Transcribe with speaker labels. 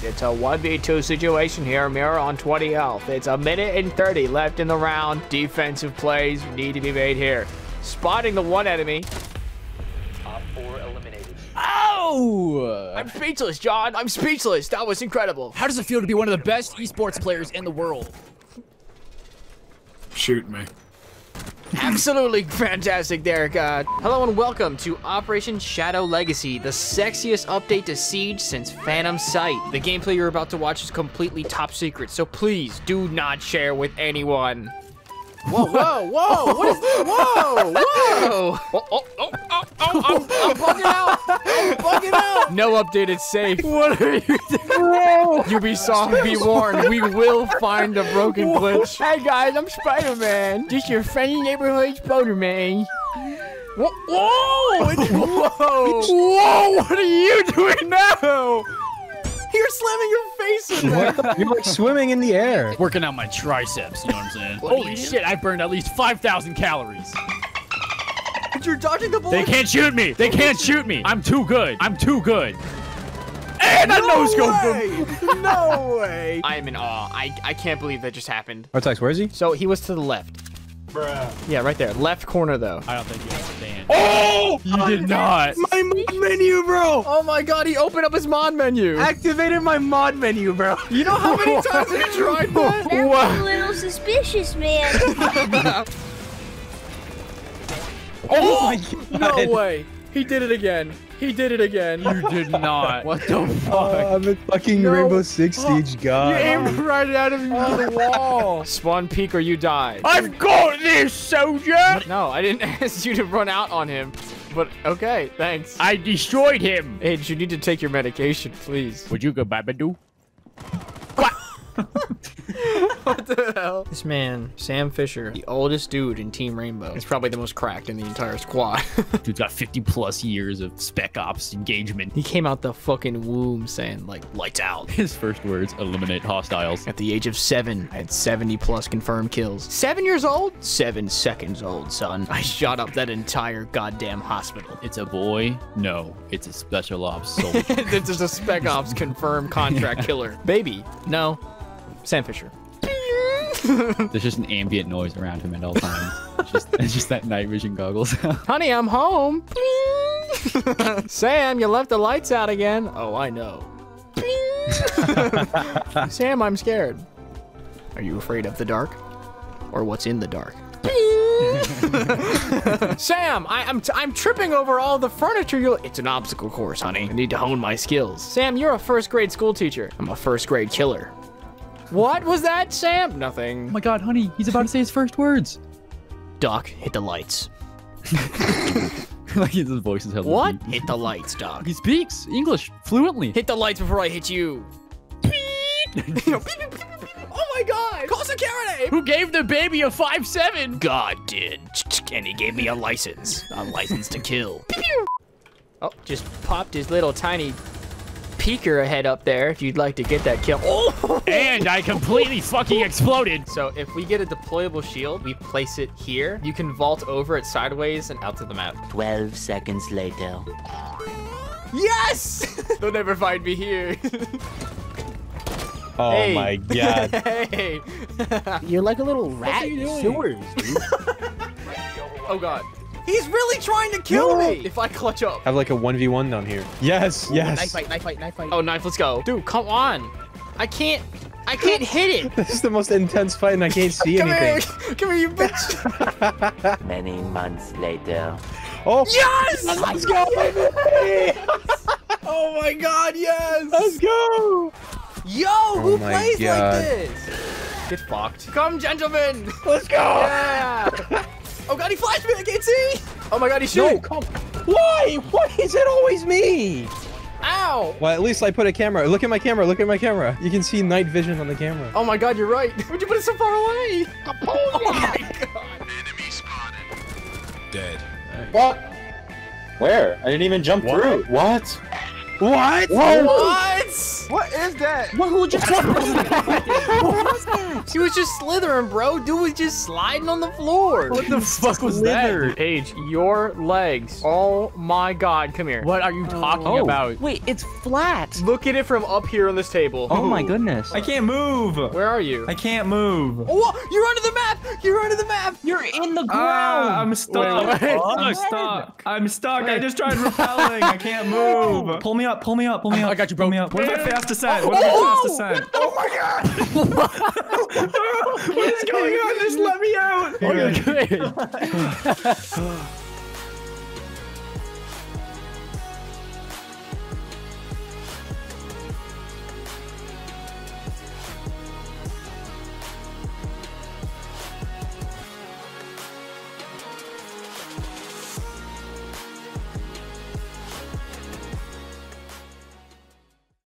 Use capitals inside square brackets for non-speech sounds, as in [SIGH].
Speaker 1: It's a 1v2 situation here, Mirror on 20 health. It's a minute and 30 left in the round. Defensive plays need to be made here. Spotting the one enemy.
Speaker 2: Op 4 eliminated.
Speaker 3: Oh!
Speaker 1: I'm speechless, John. I'm speechless. That was incredible.
Speaker 3: How does it feel to be one of the best esports players in the world?
Speaker 4: Shoot me.
Speaker 1: Absolutely fantastic, Derek. Uh, hello and welcome to Operation Shadow Legacy, the sexiest update to Siege since Phantom Sight. The gameplay you're about to watch is completely top secret, so please do not share with anyone. Whoa, whoa, whoa! What is this? Whoa, whoa! [LAUGHS] Oh, oh, oh, oh, oh, I'm, I'm bugging out! I'm bugging out! No update, it's safe. [LAUGHS] What are you doing? Ubisoft, be [LAUGHS] warned, we will find a broken glitch. Hey guys, I'm Spider-Man. Just your friendly neighborhood Spider-Man. Whoa! [LAUGHS] Whoa! Whoa! Whoa! What are you doing now? You're slamming your face in there.
Speaker 5: You're like swimming in the air.
Speaker 3: Working out my triceps, you know what I'm saying?
Speaker 1: What
Speaker 3: Holy shit, I burned at least 5,000 calories.
Speaker 1: You're dodging the
Speaker 3: They can't shoot me! They can't [LAUGHS] shoot me! I'm too good! I'm too good! And I no scope him! [LAUGHS]
Speaker 1: no way! I am in awe. I, I can't believe that just happened.
Speaker 5: Oh, Artax, where is he?
Speaker 1: So he was to the left.
Speaker 4: Bruh.
Speaker 1: Yeah, right there. Left corner, though.
Speaker 3: I don't think you understand. Oh! You did not!
Speaker 5: My mod menu, bro.
Speaker 1: Oh my god, he opened up his mod menu.
Speaker 5: Activated my mod menu, bro.
Speaker 1: You know how many times I tried that? [LAUGHS]
Speaker 6: That was a little suspicious, man.
Speaker 5: Oh my
Speaker 1: No way. He did it again. He did it again.
Speaker 3: You did not. [LAUGHS]
Speaker 1: What the oh, fuck?
Speaker 5: Oh, I'm a fucking
Speaker 1: No.
Speaker 5: Rainbow Six Siege oh, guy.
Speaker 1: You
Speaker 5: god.
Speaker 1: aimed right at him on the wall. [LAUGHS] Spawn peek or you die.
Speaker 3: I've got this, soldier!
Speaker 1: No, I didn't [LAUGHS] ask you to run out on him. But okay, thanks.
Speaker 3: I destroyed him!
Speaker 1: Adge, you need to take your medication, please.
Speaker 3: Would you go Babadoo?
Speaker 1: What the hell? This man, Sam Fisher, the oldest dude in Team Rainbow, is probably the most cracked in the entire squad. [LAUGHS]
Speaker 3: Dude's got 50 plus years of spec ops engagement.
Speaker 1: he came out the fucking womb saying, like, lights out. [LAUGHS]
Speaker 3: His first words, eliminate hostiles.
Speaker 1: At the age of seven, I had 70 plus confirmed kills. Seven years old? Seven seconds old, son. I shot up that entire goddamn hospital.
Speaker 3: It's a boy? No, it's a special ops [LAUGHS] soldier.
Speaker 1: this is a Spec Ops confirmed contract killer. Baby? No. Sam Fisher. [LAUGHS]
Speaker 3: There's just an ambient noise around him at all times. It's just, it's just that night vision goggles. [LAUGHS]
Speaker 1: Honey, I'm home. [LAUGHS] Sam, you left the lights out again. Oh, I know. Sam, I'm scared. Are you afraid of the dark? Or what's in the dark? Sam, I, I'm, t- I'm tripping over all the furniture you It's an obstacle course, honey. I need to hone my skills. Sam, you're a first grade school teacher. I'm a first grade killer. What was that, Sam? Nothing.
Speaker 3: Oh my god, honey, he's about to say his first words.
Speaker 1: Doc, hit the lights. [LAUGHS]
Speaker 3: like his voice is hella
Speaker 1: What?
Speaker 3: deep.
Speaker 1: Hit the lights, Doc.
Speaker 3: He speaks English fluently.
Speaker 1: Hit the lights before I hit you. [LAUGHS] oh my god! Call security!
Speaker 3: Who gave the baby a five seven?
Speaker 1: God did. And he gave me a license. A license to kill. Oh, just popped his little tiny peeker ahead up there if you'd like to get that kill. Oh!
Speaker 3: And I completely fucking exploded.
Speaker 1: So if we get a deployable shield, we place it here. You can vault over it sideways and out to the map.
Speaker 2: 12 seconds later.
Speaker 1: Yes! [LAUGHS] They'll never find me here. [LAUGHS]
Speaker 5: Oh
Speaker 1: Hey.
Speaker 5: my god. [LAUGHS]
Speaker 1: hey!
Speaker 7: You're like a little rat in sewers, dude.
Speaker 1: Oh god. He's really trying to kill
Speaker 5: No.
Speaker 1: me! If I clutch up.
Speaker 5: Have like a 1v1 down here. Yes,
Speaker 7: Knife
Speaker 5: yes.
Speaker 7: fight, knife fight, knife fight.
Speaker 1: Oh, knife, let's go. Dude, come on. I can't. I can't hit it. [LAUGHS]
Speaker 5: This is the most intense fight and I can't [LAUGHS] see
Speaker 1: Come here.
Speaker 5: anything. [LAUGHS]
Speaker 1: Come here, you bitch.
Speaker 2: Many months later.
Speaker 5: Oh,
Speaker 1: Yes!
Speaker 5: let's go, baby!
Speaker 1: Oh my god, yes!
Speaker 5: Let's go!
Speaker 1: Yo, oh
Speaker 5: who
Speaker 1: plays
Speaker 5: God.
Speaker 1: like this? Get fucked. Come, gentlemen.
Speaker 5: Let's go!
Speaker 1: Yeah. oh god, he flashed me. I can't see. Oh my god, he's shooting.
Speaker 5: No, come. Why? Why is it always me?
Speaker 1: Ow.
Speaker 5: Well, at least I put a camera. Look at my camera. Look at my camera. You can see night vision on the camera.
Speaker 1: Oh my god, you're right. Why'd you put it so far away? Oh my god. Enemy spotted.
Speaker 4: Dead.
Speaker 8: What? Where? I didn't even jump through. What?
Speaker 5: What?
Speaker 1: What? What
Speaker 4: is that? [LAUGHS]
Speaker 7: What, who just
Speaker 1: He was just slithering, bro. Dude was just sliding on the floor.
Speaker 3: What the fuck was that?
Speaker 1: Paige, your legs. Oh my god, come here.
Speaker 3: What are you talking
Speaker 8: Oh.
Speaker 3: about?
Speaker 8: Wait, it's flat.
Speaker 1: Look at it from up here on this table.
Speaker 8: Oh my goodness.
Speaker 4: I can't move.
Speaker 1: Where are you?
Speaker 4: I can't move.
Speaker 1: Oh, you're under the map! You're under the map!
Speaker 8: You're in the ground.
Speaker 4: Ah, I'm stuck.
Speaker 1: Wait,
Speaker 4: I'm stuck. I'm stuck. I just tried repelling. I can't [LAUGHS] move. Pull me up. Pull me up. Pull me up.
Speaker 3: I got you, bro.
Speaker 4: Pull me up. What if I fast descent? What if I fast descent? Oh, oh my god! [LAUGHS] what is going on? Just let me out.
Speaker 3: Okay, good. [LAUGHS]